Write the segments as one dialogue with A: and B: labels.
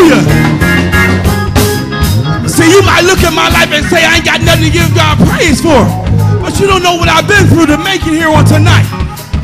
A: Hallelujah. See, you might look at my life and say, I ain't got nothing to give God praise for. But you don't know what I've been through to make it here on tonight.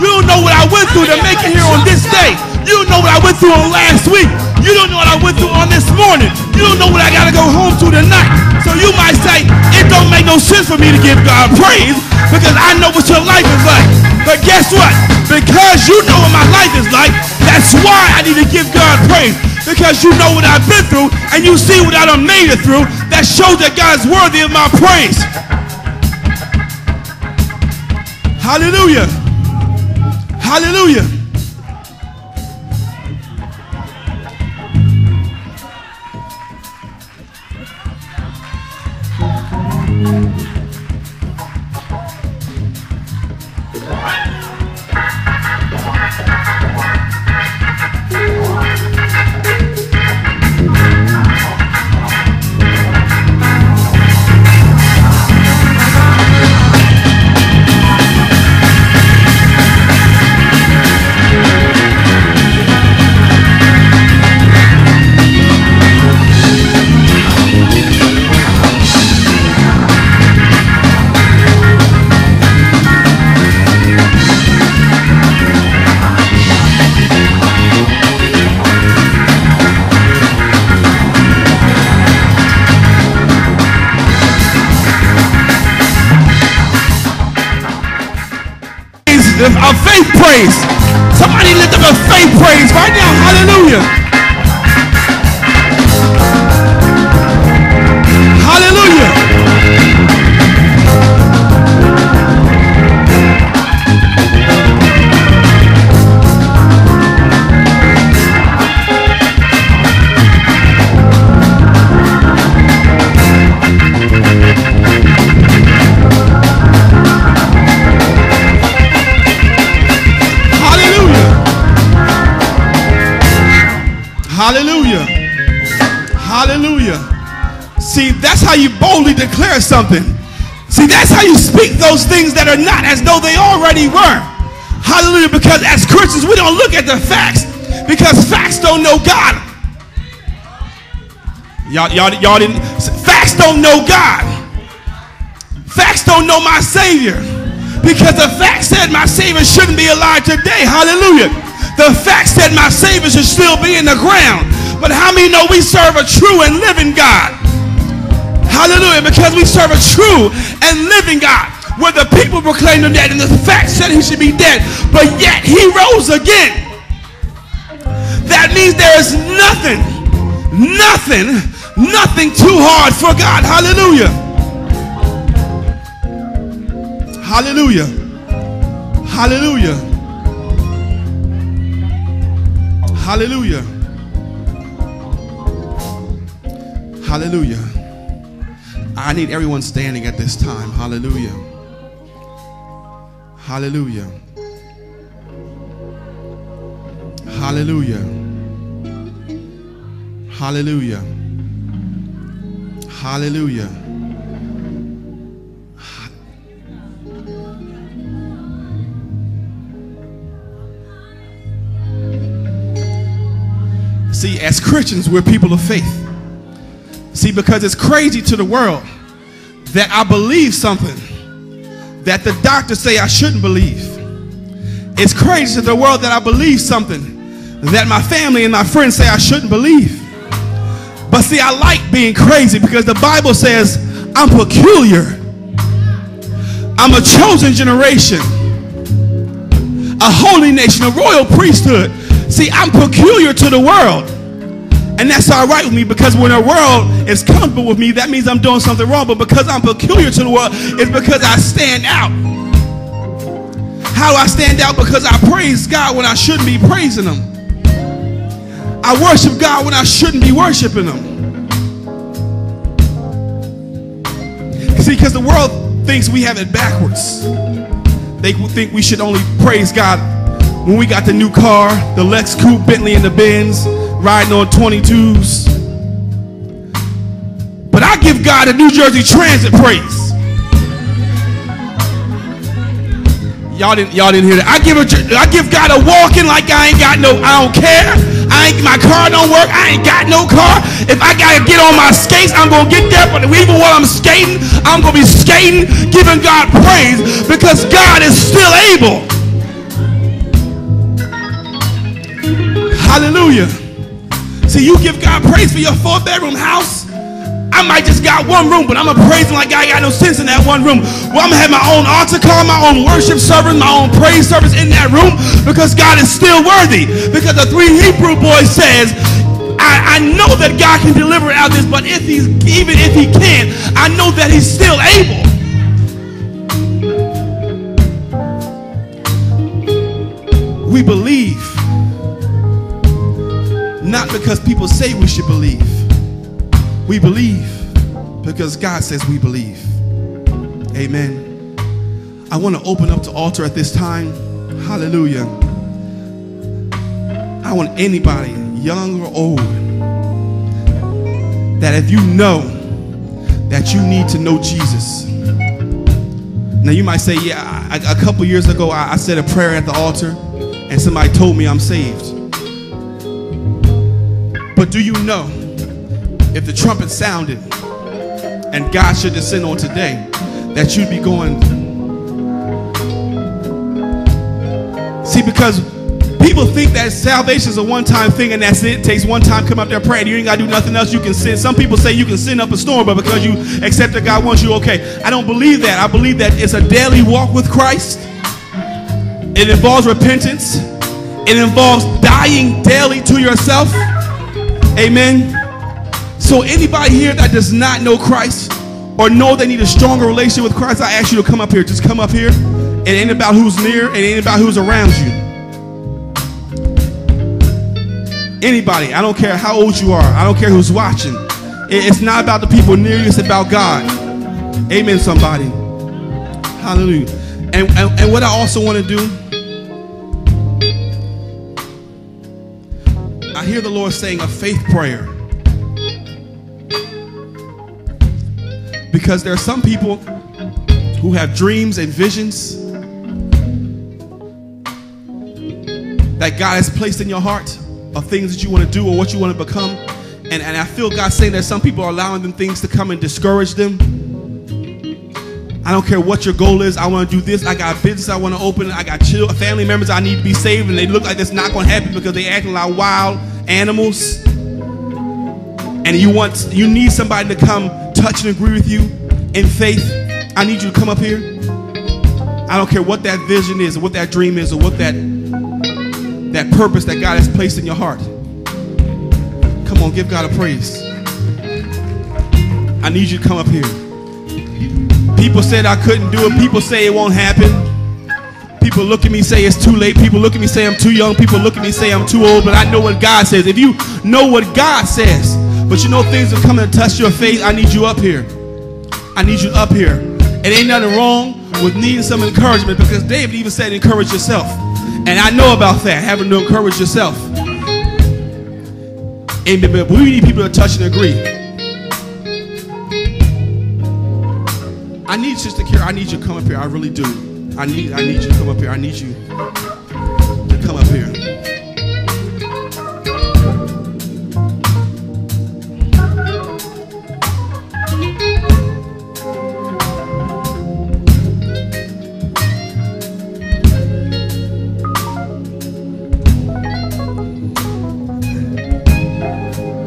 A: You don't know what I went through to make it here on this day. You don't know what I went through on last week. You don't know what I went through on this morning. You don't know what I got to go home to tonight. So you might say, it don't make no sense for me to give God praise because I know what your life is like. But guess what? Because you know what my life is like, that's why I need to give God praise. Because you know what I've been through and you see what I've made it through. That shows that God's worthy of my praise. Hallelujah. Hallelujah. A faith praise. Somebody lift up a faith praise right now. Hallelujah. Hallelujah. Hallelujah. Hallelujah. See, that's how you boldly declare something. See, that's how you speak those things that are not as though they already were. Hallelujah. Because as Christians, we don't look at the facts because facts don't know God. Y'all, y'all, y'all didn't. Facts don't know God. Facts don't know my Savior. Because the fact said my Savior shouldn't be alive today. Hallelujah. The fact that my Savior should still be in the ground. But how many know we serve a true and living God? Hallelujah. Because we serve a true and living God. Where the people proclaimed him dead and the fact said he should be dead. But yet he rose again. That means there is nothing, nothing, nothing too hard for God. Hallelujah. Hallelujah. Hallelujah. Hallelujah. Hallelujah. I need everyone standing at this time. Hallelujah. Hallelujah. Hallelujah. Hallelujah. Hallelujah. See, as Christians, we're people of faith. See, because it's crazy to the world that I believe something that the doctors say I shouldn't believe. It's crazy to the world that I believe something that my family and my friends say I shouldn't believe. But see, I like being crazy because the Bible says I'm peculiar. I'm a chosen generation, a holy nation, a royal priesthood. See, I'm peculiar to the world. And that's all right with me because when the world is comfortable with me, that means I'm doing something wrong. But because I'm peculiar to the world, it's because I stand out. How do I stand out? Because I praise God when I shouldn't be praising Him. I worship God when I shouldn't be worshiping Him. See, because the world thinks we have it backwards. They think we should only praise God when we got the new car, the Lex Coupe, Bentley, and the Benz, riding on 22s. But I give God a New Jersey Transit praise. Y'all didn't, y'all didn't hear that. I give, a, I give God a walking like I ain't got no, I don't care. I ain't, my car don't work, I ain't got no car. If I gotta get on my skates, I'm gonna get there. But even while I'm skating, I'm gonna be skating, giving God praise because God is still able. Hallelujah. See, you give God praise for your four bedroom house. I might just got one room, but I'm gonna praise him like I got no sense in that one room. Well, I'm gonna have my own altar call, my own worship service, my own praise service in that room because God is still worthy. Because the three Hebrew boys says, I, I know that God can deliver out this, but if he's even if he can, I know that he's still able. Because people say we should believe. We believe because God says we believe. Amen. I want to open up the altar at this time. Hallelujah. I want anybody, young or old, that if you know that you need to know Jesus. Now you might say, yeah, I, a couple years ago I, I said a prayer at the altar and somebody told me I'm saved. But do you know if the trumpet sounded and God should descend on today, that you'd be going. See, because people think that salvation is a one-time thing and that's it. it takes one time come up there pray. You ain't gotta do nothing else. You can sin. Some people say you can sin up a storm, but because you accept that God wants you, okay. I don't believe that. I believe that it's a daily walk with Christ. It involves repentance. It involves dying daily to yourself. Amen. So anybody here that does not know Christ or know they need a stronger relationship with Christ, I ask you to come up here. Just come up here. It ain't about who's near, it ain't about who's around you. Anybody, I don't care how old you are, I don't care who's watching. It's not about the people near you, it's about God. Amen, somebody. Hallelujah. And, and, and what I also want to do, hear the Lord saying a faith prayer. Because there are some people who have dreams and visions that God has placed in your heart of things that you want to do or what you want to become. And, and I feel God saying that some people are allowing them things to come and discourage them. I don't care what your goal is. I want to do this. I got a business I want to open. I got family members I need to be saved, and they look like it's not going to happen because they acting like wild animals. And you want, you need somebody to come touch and agree with you in faith, I need you to come up here. I don't care what that vision is or what that dream is or what that that purpose that God has placed in your heart. Come on, give God a praise. I need you to come up here. People said I couldn't do it. People say it won't happen. People look at me say it's too late. People look at me say I'm too young. People look at me say I'm too old. But I know what God says. If you know what God says, but you know things are coming to test your faith, I need you up here. I need you up here. It ain't nothing wrong with needing some encouragement because David even said encourage yourself. And I know about that, having to encourage yourself. Amen. But we need people to touch and agree. I need Sister Kira, I need you to come up here. I really do. I need I need you to come up here. I need you to come up here.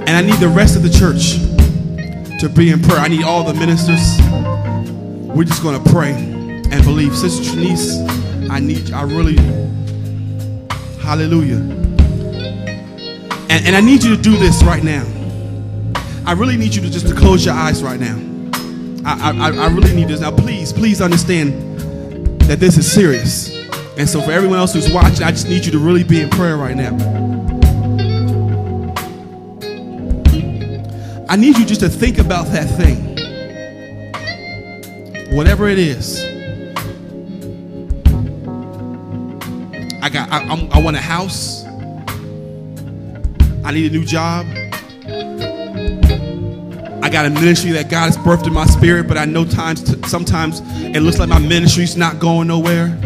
A: And I need the rest of the church to be in prayer. I need all the ministers. We're just going to pray and believe. Sister Trinice, I need, I really, hallelujah. And, and I need you to do this right now. I really need you to just to close your eyes right now. I, I, I really need this. Now, please, please understand that this is serious. And so for everyone else who's watching, I just need you to really be in prayer right now. I need you just to think about that thing. Whatever it is. I got I, I'm, I want a house. I need a new job. I got a ministry that God has birthed in my spirit, but I know times sometimes it looks like my ministry's not going nowhere.